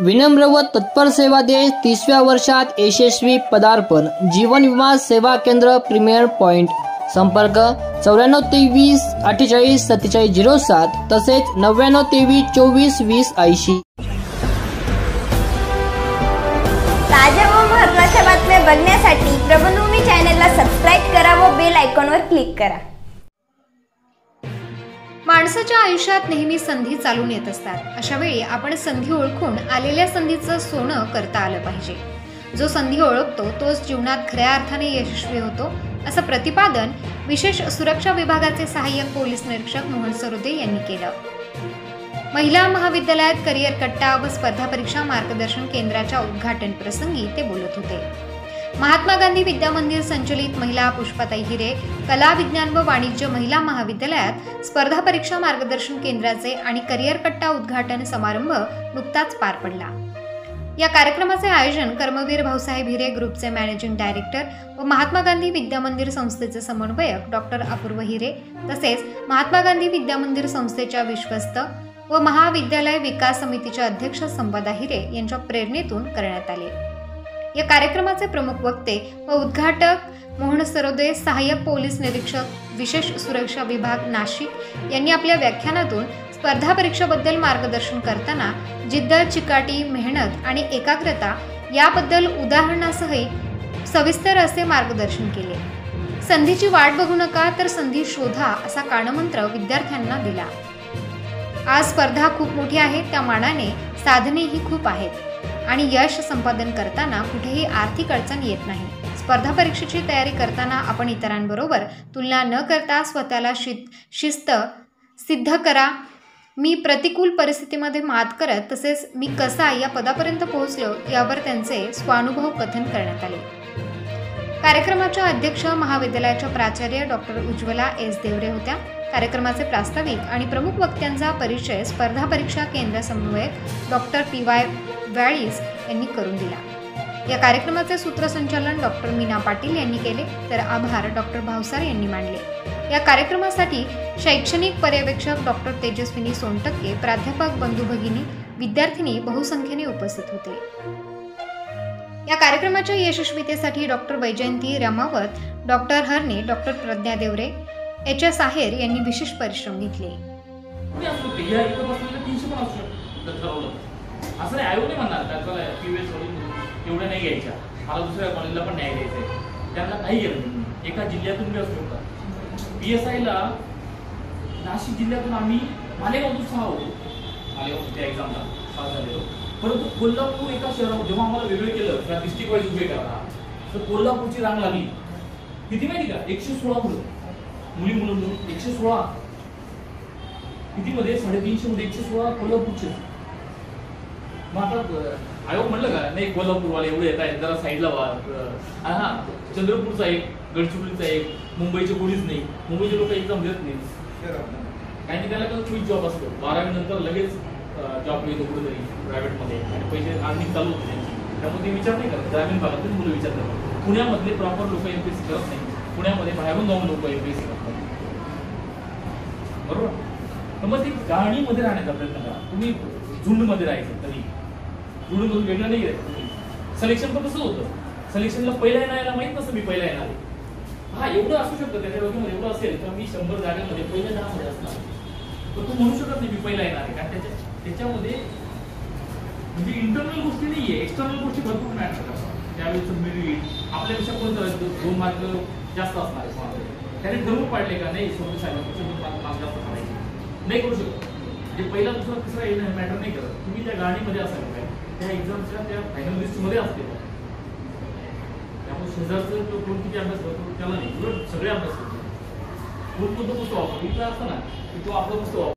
विनम्र व तत्पर सेवा देश तिसव्या वर्षात यशस्वी पदार्पण जीवन विमा सेवा केंद्र प्रीमियर पॉइंट संपर्क चौऱ्याण्णव तेवीस अठ्ठेचाळीस सत्तेचाळीस झिरो सात तसेच नव्याण्णव तेवीस चोवीस वीस ऐंशी. ताज्या व महत्त्वाच्या बातम्या बघण्यासाठी प्रबंधभूमी चॅनलला सबस्क्राईब करा व बेल आयकॉनवर क्लिक करा. माणसाच्या आयुष्यात नेहमी संधी चालून येत असतात. अशा वेळी आपण संधी ओळखून आलेल्या संधीचं सोनं करता आलं पाहिजे. जो संधी ओळखतो तोच जीवनात खऱ्या अर्थाने यशस्वी होतो असं प्रतिपादन विशेष सुरक्षा विभागाचे सहाय्यक पोलीस निरीक्षक मोहन सरोदे यांनी केलं. महिला महाविद्यालयात करिअर कट्टा व स्पर्धा परीक्षा मार्गदर्शन केंद्राच्या उद्घाटन प्रसंगी ते बोलत होते. महात्मा गांधी विद्या मंदिर संचलित महिला पुष्पाताई हिरे कला विज्ञान व वाणिज्य महिला महाविद्यालयात स्पर्धा परीक्षा मार्गदर्शन केंद्राचे आणि करिअर कट्टा उद्घाटन समारंभ नुकताच पार पडला. या कार्यक्रमाचे आयोजन कर्मवीर भाऊसाहेब हिरे ग्रुपचे मॅनेजिंग डायरेक्टर व महात्मा गांधी विद्या मंदिर संस्थेचे समन्वयक डॉक्टर अपूर्व हिरे तसेच महात्मा गांधी विद्या मंदिर संस्थेच्या विश्वस्त व महाविद्यालय विकास समितीच्या अध्यक्ष संपदा हिरे यांच्या प्रेरणेतून करण्यात आले. या कार्यक्रमाचे प्रमुख वक्ते व उद्घाटक मोहन सरोदे सहाय्यक पोलीस निरीक्षक विशेष सुरक्षा विभाग नाशिक यांनी आपल्या व्याख्यानातून स्पर्धा परीक्षेबद्दल मार्गदर्शन करताना जिद्द चिकाटी मेहनत आणि एकाग्रता याबद्दल उदाहरणासह सविस्तर असे मार्गदर्शन केले. संधीची वाट बघू नका तर संधी शोधा असा कानमंत्र विद्यार्थ्यांना दिला. आज स्पर्धा खूप मोठी आहे त्या मानाने साधनेही खूप आहेत. आणि यश संपादन करताना कुठेही आर्थिक अडचण येत नाही. स्पर्धा परीक्षेची तयारी करताना आपण इतरांबरोबर तुलना न करता स्वतःला शि शिस्त सिद्ध करा. मी प्रतिकूल परिस्थितीमध्ये मात करत तसेच मी कसा या पदापर्यंत पोहोचलो यावर त्यांचे स्वानुभव कथन करण्यात आले. कार्यक्रमाच्या अध्यक्ष महाविद्यालयाच्या प्राचार्य डॉक्टर उज्ज्वला एस. देवरे होत्या. कार्यक्रमाचे प्रास्ताविक आणि प्रमुख वक्त्यांचा परिचय स्पर्धा परीक्षा केंद्र समन्वयक डॉक्टर पी. वाय. वॅळीस यांनी करून दिला. या कार्यक्रमाचे सूत्रसंचालन डॉक्टर मीना पाटील यांनी केले तर आभार डॉक्टर भावसार यांनी मांडले या कार्यक्रमासाठी शैक्षणिक पर्यवेक्षक डॉक्टर तेजस्विनी सोनटक्के प्राध्यापक बंधू भगिनी विद्यार्थिनी बहुसंख्येने उपस्थित होते. या कार्यक्रमाच्या यशस्वीतेसाठी doctor Vaijayanti Ramavat doctor Harne doctor Pragya Deore H. S. Aher यांनी विशेष परिश्रम घेतले. असं नाही आयोग नाही म्हणणार का पी एस एवढ्या नाही घ्यायच्या. मला दुसऱ्या कॉलेजला पण नाही घ्यायचं आहे त्यांना काही गरज नाही. एका जिल्ह्यातून मी असतो शकतात पी एस आयला नाशिक जिल्ह्यातून आम्ही मालेगावतून सहा होतो मालेगाव त्या एक्झामला पास झालेलो. परंतु कोल्हापूर एका शहरामध्ये जेव्हा आम्हाला वेगळे केलं त्या डिस्ट्रिक्ट वाईज उभे करा तर कोल्हापूरची रांग लागली. किती माहिती का? एकशे सोळा मुलं. मुली मुलं एकशे सोळा. कितीमध्ये? साडेतीनशे मध्ये एकशे सोळा कोल्हापूरचे. मग आता आयोग म्हणलं का नाही कोल्हापूरवाले एवढे येत आहेत जरा साईडला व्हा हा चंद्रपूरचा एक गडचिरोलीचा एक मुंबईचे कोणीच नाही. मुंबईचे लोक एक्झाम देत नाही कारण की त्याला क्विक जॉब असतो. बारावी नंतर लगेच जॉब मिळतो कुठेतरी प्रायव्हेटमध्ये आणि पैसे अर्निंग चालू होते त्यांची. त्यामुळे ते विचार नाही करत. ग्रामीण भागातून मुलं विचार करतात. पुण्यामधले प्रॉपर लोक एमपीएससी करत नाही पुण्यामध्ये बाहेरून जाऊन लोक एमपीएससी करतात. बरोबर? तर मग ती गाणीमध्ये राहण्याचा प्रयत्न करा. तुम्ही झुंडमध्ये राहायचं तरी. झुंडमधून वेगळं नाही राहायचं सिलेक्शन पण कसं होतं. सिलेक्शनला पहिला येणार याला माहीत नसतं मी पहिला येणार आहे. हा एवढं असू शकतं त्याच्या डोक्यामध्ये एवढं असेल तर मी शंभर जागेमध्ये पहिल्या दहा मध्ये असणार. तर तू म्हणू शकत नाही मी पहिला येणार आहे कारण त्याच्या त्याच्यामध्ये म्हणजे इंटरनल गोष्टी नाहीये एक्सटर्नल गोष्टी भरपूर मॅटर करतात त्यावेळेस मेरिट आपल्यापेक्षा कोणतं दोन मार्क जास्त असणार आहे त्याने ठरवून पाडले का नाही सोबत साहेबांपेक्षा दोन मार्क मार्क जास्त काढायचे नाही करू शकत. म्हणजे पहिला दुसरा तिसरा येणं मॅटर नाही करत. तुम्ही त्या गाडीमध्ये असायला पाहिजे. त्या एक्झामच्या त्या फायनल लिस्टमध्ये असते त्यामुळे शेजारचं तो कोण किती अभ्यास करतो त्याला नाही. उलट सगळे अभ्यास करतो. कोण कोणतं पुस्तक वापरतो? इथला असतं ना की तो आपलं पुस्तक